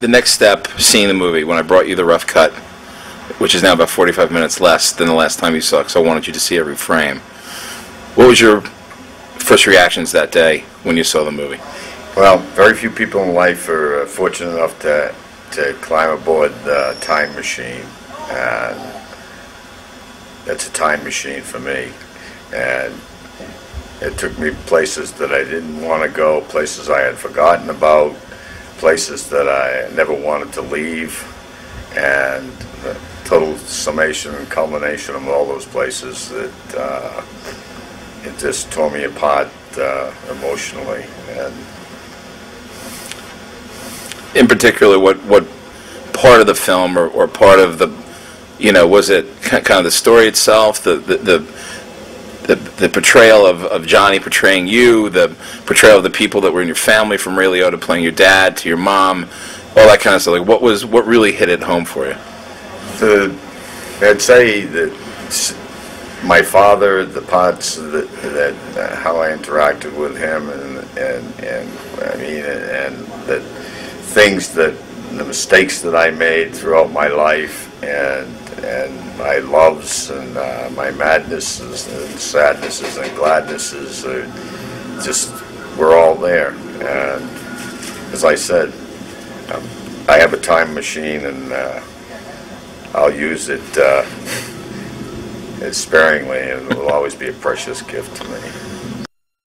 The next step, seeing the movie, when I brought you the rough cut, which is now about 45 minutes less than the last time you saw it, because I wanted you to see every frame. What was your first reactions that day when you saw the movie? Well, very few people in life are uh, fortunate enough to, to climb aboard the time machine. And it's a time machine for me. And it took me places that I didn't want to go, places I had forgotten about, places that I never wanted to leave. And the total summation and culmination of all those places that uh, it just tore me apart uh, emotionally. And In particular, what, what part of the film or, or part of the, you know, was it kind of the story itself, the, the, the the, the portrayal of, of Johnny portraying you, the portrayal of the people that were in your family, from Ray Liotta playing your dad to your mom, all that kind of stuff. Like, what was what really hit it home for you? the, I'd say that my father, the parts that, that uh, how I interacted with him, and and and I mean, and the things that the mistakes that I made throughout my life, and and my loves and uh, my madnesses and sadnesses and gladnesses, are just we're all there. And as I said, um, I have a time machine, and. Uh, I'll use it uh, sparingly, and it will always be a precious gift to me.